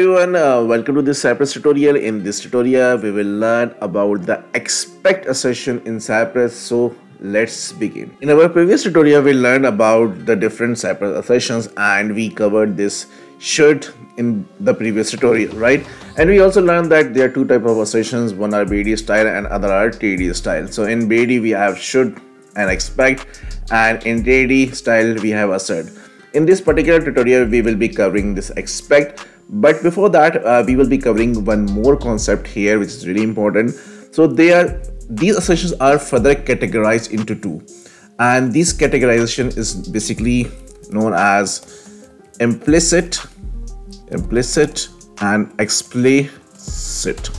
Everyone, uh, welcome to this Cypress tutorial. In this tutorial, we will learn about the expect assertion in Cypress. So let's begin. In our previous tutorial, we learned about the different Cypress assertions and we covered this should in the previous tutorial, right? And we also learned that there are two type of assertions. One are BDD style and other are TDD style. So in BDD, we have should and expect and in TDD style, we have assert. In this particular tutorial, we will be covering this expect but before that uh, we will be covering one more concept here which is really important. So they are these assertions are further categorized into two. And this categorization is basically known as implicit implicit and explicit.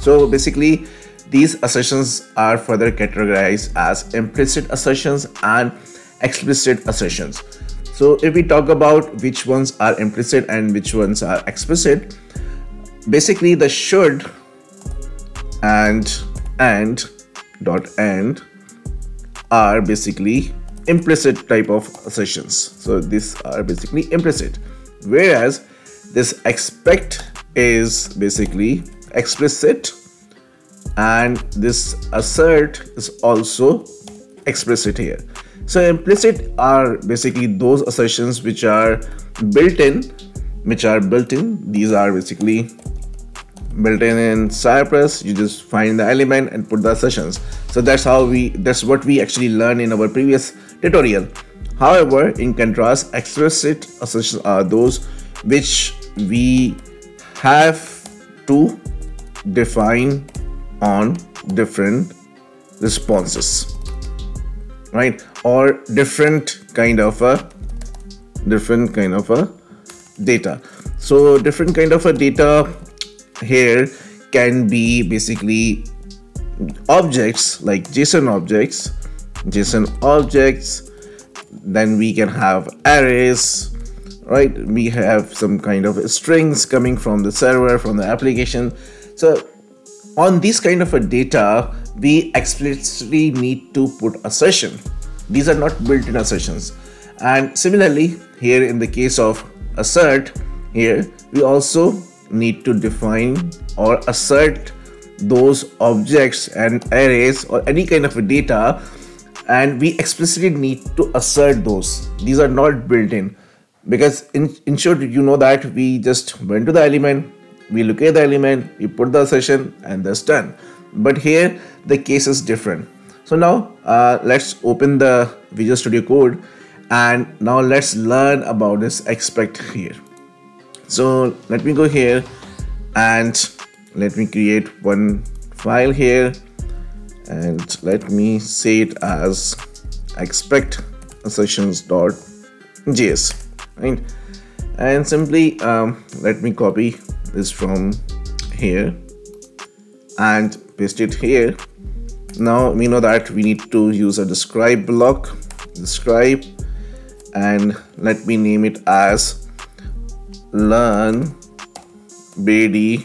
So basically these assertions are further categorized as implicit assertions and explicit assertions so if we talk about which ones are implicit and which ones are explicit, basically the should and and dot and are basically implicit type of assertions. So these are basically implicit. Whereas this expect is basically explicit and this assert is also explicit here. So implicit are basically those assertions which are built in, which are built in. These are basically built in in Cypress. You just find the element and put the assertions. So that's how we, that's what we actually learned in our previous tutorial. However, in contrast, explicit assertions are those which we have to define on different responses right? Or different kind of a different kind of a data. So different kind of a data here can be basically objects like json objects json objects then we can have arrays right? We have some kind of strings coming from the server from the application. So on this kind of a data we explicitly need to put assertion. These are not built-in assertions. And similarly, here in the case of assert, here we also need to define or assert those objects and arrays or any kind of data and we explicitly need to assert those. These are not built in because in, in short, you know that we just went to the element, we look at the element, we put the assertion and that's done but here the case is different. So now uh, let's open the Visual Studio Code and now let's learn about this expect here. So let me go here and let me create one file here and let me say it as expect assertions.js right? And simply um, let me copy this from here. And paste it here. Now we know that we need to use a describe block describe and let me name it as learn bdd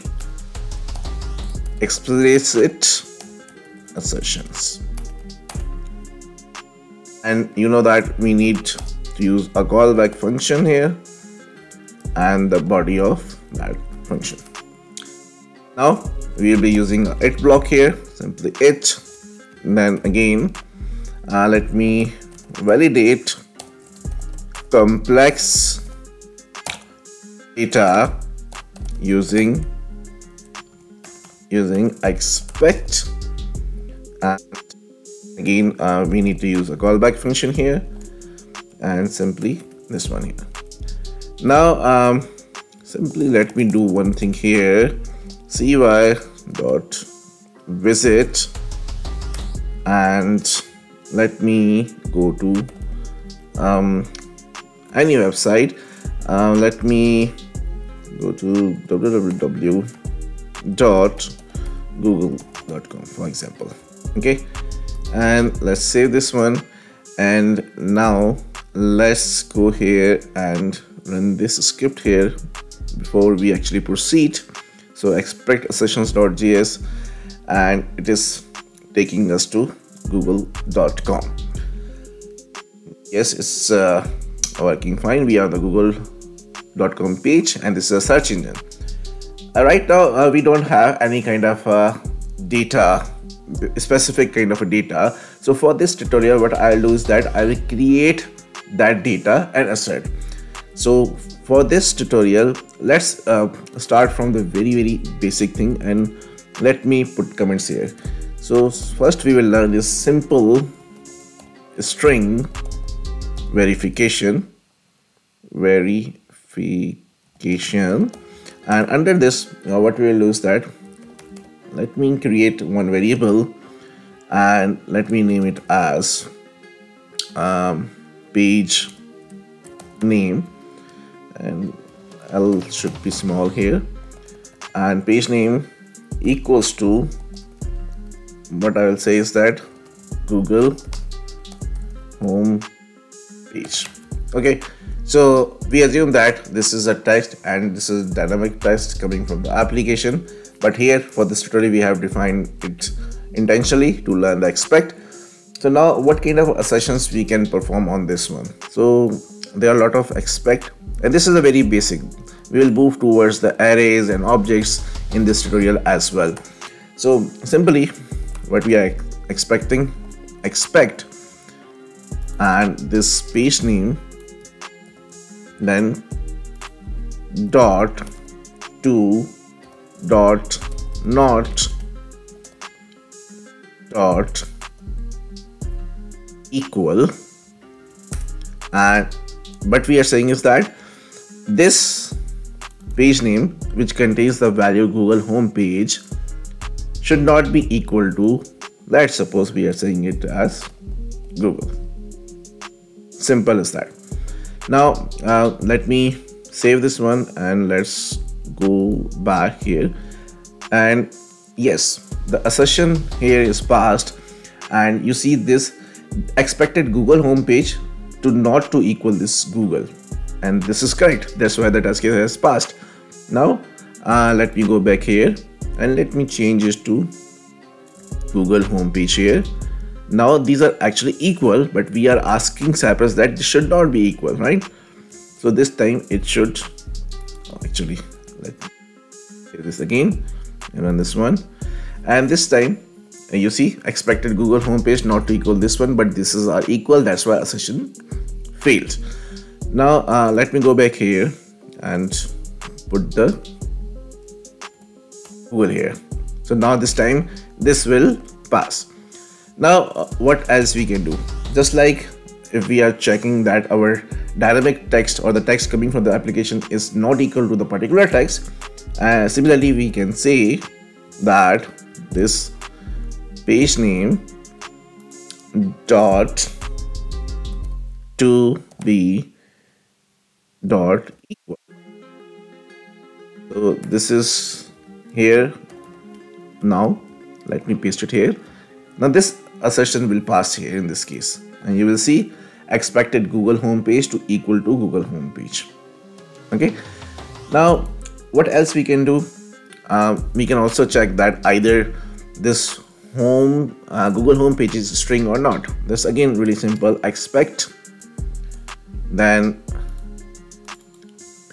explicit assertions. And you know that we need to use a callback function here and the body of that function. Now we'll be using it block here simply it then again uh, let me validate complex data using using expect and again uh, we need to use a callback function here and simply this one here. Now um, simply let me do one thing here cy dot visit and let me go to um, any website. Uh, let me go to www.google.com for example. Okay? And let's save this one. And now let's go here and run this script here before we actually proceed so expect assertions.js and it is taking us to google.com yes it's uh, working fine. We are on the google google.com page and this is a search engine. Uh, right now uh, we don't have any kind of uh, data specific kind of data. So for this tutorial what i'll do is that i will create that data and assert so for this tutorial let's uh, start from the very very basic thing and let me put comments here. So first we will learn this simple string verification verification. And under this uh, what we will do is that let me create one variable and let me name it as um, page name and L should be small here. And page name equals to what I will say is that Google home page. Okay so we assume that this is a text and this is dynamic text coming from the application. But here for this tutorial we have defined it intentionally to learn the expect. So now what kind of assertions we can perform on this one? So there are a lot of expect and this is a very basic. We will move towards the arrays and objects in this tutorial as well. So simply what we are expecting expect and this page name then dot to dot not dot equal. And what we are saying is that this page name which contains the value google home page should not be equal to let's suppose we are saying it as google. Simple as that. Now uh, let me save this one and let's go back here. And yes the assertion here is passed. And you see this expected google homepage to not to equal this google and this is correct. That's why the task has passed. Now uh, let me go back here and let me change it to google homepage here. Now these are actually equal but we are asking cypress that this should not be equal right? So this time it should actually let me do this again and run this one. And this time uh, you see expected google homepage not to equal this one but this is our equal. That's why assertion failed now uh, let me go back here and put the google here. So now this time this will pass. Now uh, what else we can do? Just like if we are checking that our dynamic text or the text coming from the application is not equal to the particular text uh, similarly we can say that this page name dot to be dot equal so this is here. Now let me paste it here. Now this assertion will pass here in this case. And you will see expected google homepage to equal to google homepage. Okay? Now what else we can do? Uh, we can also check that either this home uh, google homepage is string or not. This again really simple. Expect then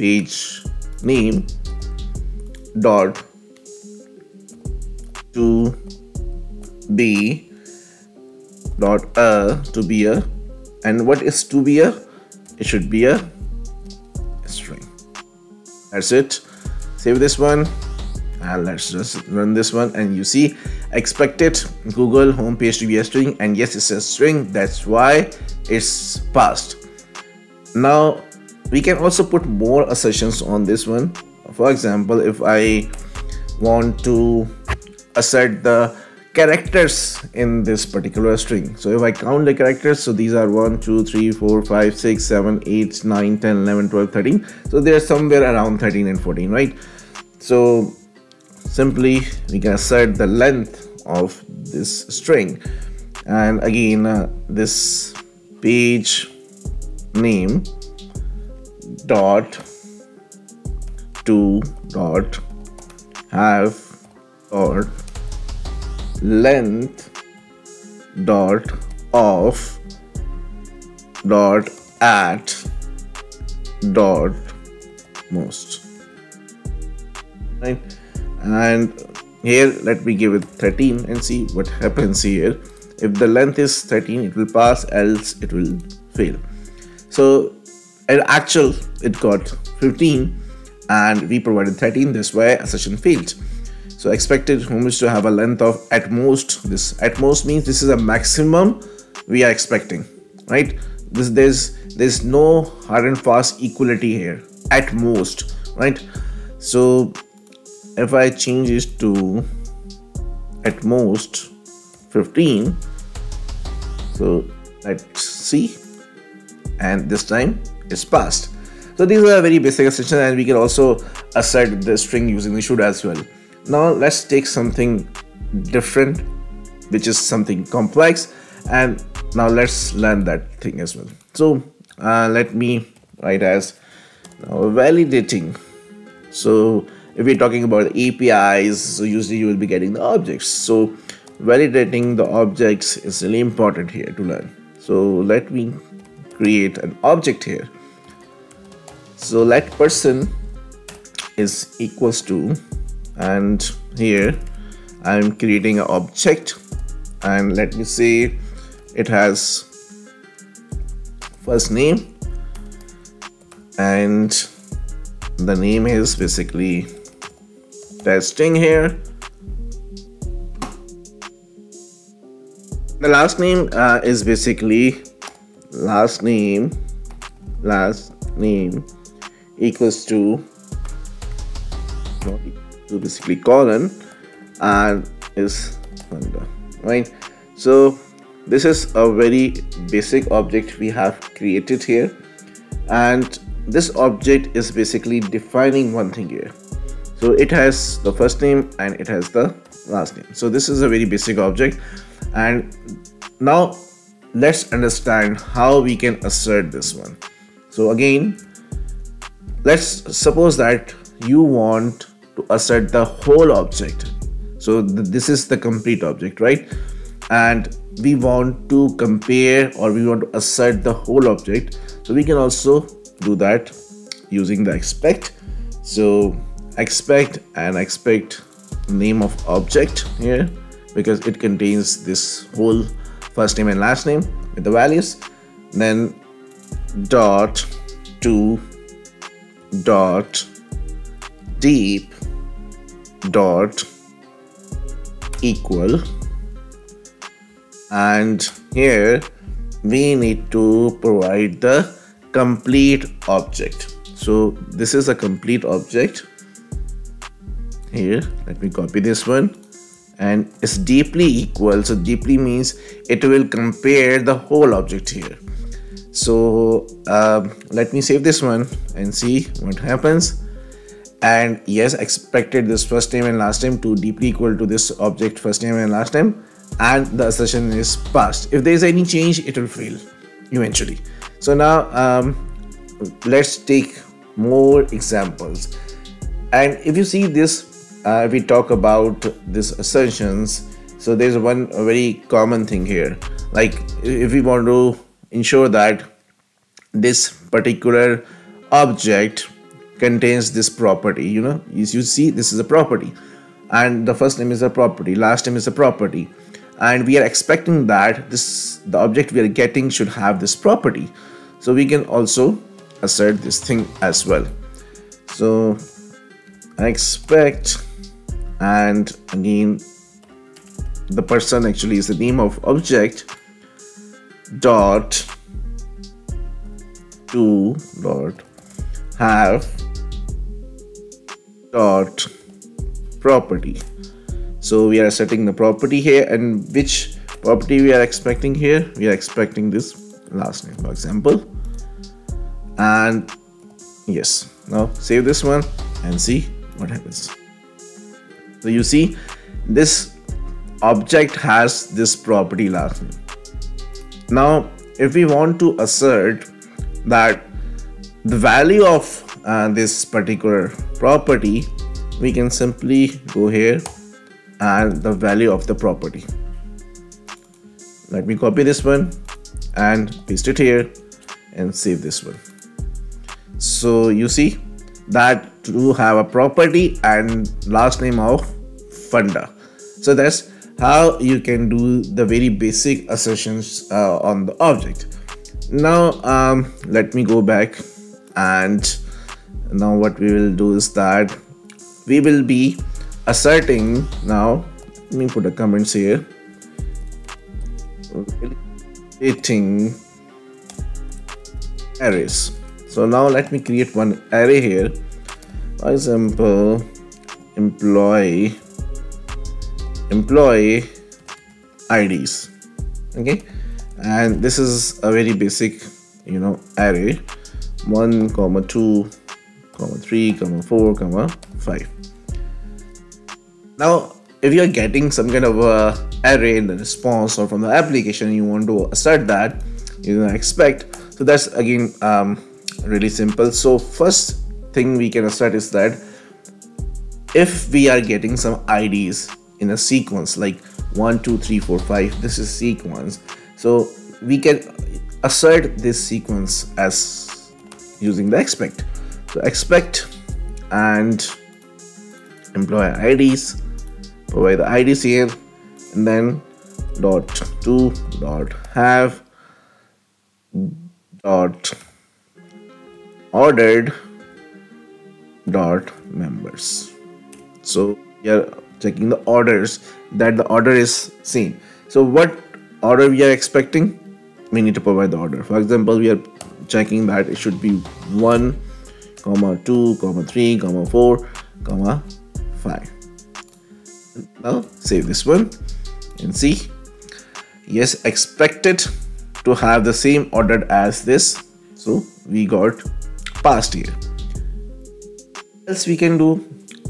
page name dot to be dot a to be a. And what is to be a? It should be a string. That's it. Save this one. And let's just run this one. And you see expected google homepage to be a string. And yes it's a string. That's why it's passed. Now we can also put more assertions on this one. For example if i want to assert the characters in this particular string. So if i count the characters so these are 1 2 3 4 5 6 7 8 9 10 11 12 13 so they're somewhere around 13 and 14 right? So simply we can assert the length of this string. And again uh, this page name dot to dot have dot length dot of dot at dot most. Right? And here let me give it 13 and see what happens here. If the length is 13 it will pass else it will fail. So actual it got 15 and we provided 13 this way assertion failed so expected image to have a length of at most this at most means this is a maximum we are expecting right? This there's there's no hard and fast equality here at most right? So if I change this to at most 15 so let's see. And this time it's passed so these are very basic assertions and we can also assert the string using the should as well now let's take something different which is something complex and now let's learn that thing as well so uh, let me write as now validating so if we're talking about APIs, so usually you will be getting the objects. So validating the objects is really important here to learn. So let me create an object here. So let person is equals to and here I'm creating an object and let me say it has first name and the name is basically testing here. The last name uh, is basically last name last name equals to to basically colon and is right? So this is a very basic object we have created here. And this object is basically defining one thing here. So it has the first name and it has the last name. So this is a very basic object. And now let's understand how we can assert this one. So again let's suppose that you want to assert the whole object. So th this is the complete object right? And we want to compare or we want to assert the whole object. So we can also do that using the expect. So expect and expect name of object here because it contains this whole first name and last name with the values. Then dot to dot deep dot equal. And here we need to provide the complete object. So this is a complete object. Here let me copy this one. And it's deeply equal. So deeply means it will compare the whole object here so uh, let me save this one and see what happens. And yes expected this first name and last name to deeply equal to this object first name and last name and the assertion is passed. If there is any change it will fail eventually. So now um, let's take more examples. And if you see this uh, we talk about these assertions so there's one very common thing here. Like if we want to ensure that this particular object contains this property you know as you see this is a property. And the first name is a property last name is a property. And we are expecting that this the object we are getting should have this property. So we can also assert this thing as well. So I expect and again the person actually is the name of object dot to dot have dot property. So we are setting the property here and which property we are expecting here? We are expecting this last name for example. And yes now save this one and see what happens. So you see this object has this property last name. Now if we want to assert that the value of uh, this particular property we can simply go here and the value of the property. Let me copy this one and paste it here and save this one. So you see that to have a property and last name of Funda so that's how you can do the very basic assertions uh, on the object. Now um, let me go back and now what we will do is that we will be asserting now let me put a comments here. Creating arrays. So now let me create one array here. For example employee employee IDs okay? And this is a very basic you know array. 1 comma 2 comma 3 comma 4 comma 5 now if you're getting some kind of a array in the response or from the application you want to assert that you expect. So that's again um, really simple. So first thing we can assert is that if we are getting some IDs in a sequence like 1 2 3 4 5 this is sequence. So we can assert this sequence as using the expect. So expect and employer IDs provide the IDs here and then dot to dot have dot ordered dot members. So we are checking the orders that the order is same so what order we are expecting? We need to provide the order. For example we are checking that it should be 1 comma 2 comma 3 comma 4 comma 5 now save this one and see. Yes expected to have the same order as this. So we got passed here else we can do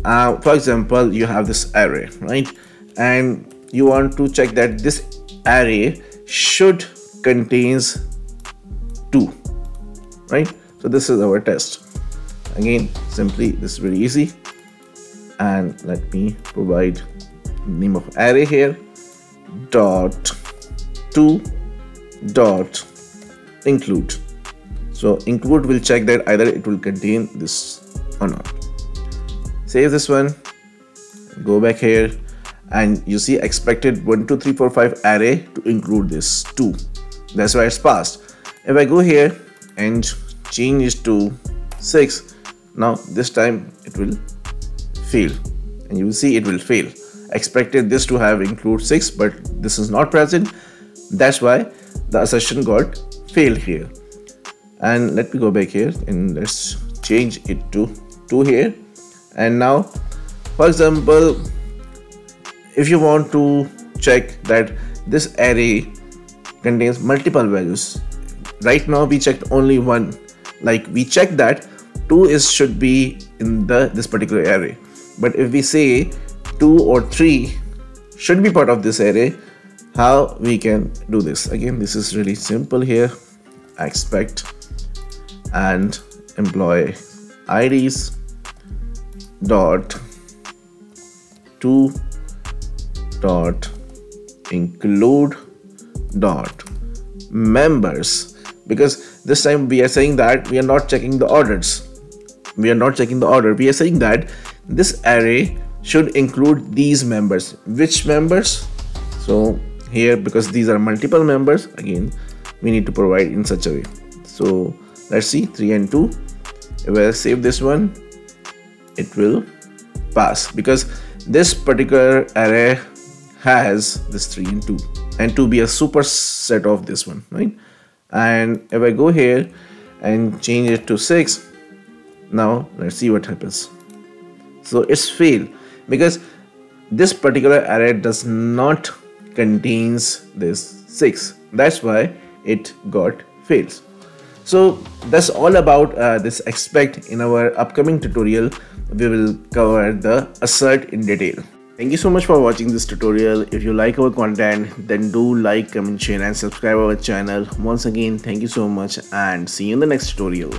uh, for example you have this array right? And you want to check that this array should contains 2 right? So this is our test. Again simply this is very easy. And let me provide name of array here. Dot to dot include. So include will check that either it will contain this or not save this one. Go back here. And you see expected 1 2 3 4 5 array to include this 2 that's why it's passed. If i go here and change it to 6 now this time it will fail. And you will see it will fail. Expected this to have include 6 but this is not present. That's why the assertion got failed here. And let me go back here and let's change it to 2 here and now for example if you want to check that this array contains multiple values right now we checked only one. Like we checked that 2 is should be in the this particular array. But if we say 2 or 3 should be part of this array how we can do this? Again this is really simple here. Expect and employee ids dot 2 dot include dot members. Because this time we are saying that we are not checking the orders. We are not checking the order. We are saying that this array should include these members. Which members? So here because these are multiple members again we need to provide in such a way. So let's see. 3 and 2 if I save this one it will pass because this particular array has this 3 and 2 and to be a superset of this one right? And if I go here and change it to 6 now let's see what happens. So it's fail because this particular array does not contains this 6 that's why it got fails so that's all about uh, this expect in our upcoming tutorial. We will cover the assert in detail. Thank you so much for watching this tutorial. If you like our content then do like comment share and subscribe our channel. Once again thank you so much and see you in the next tutorial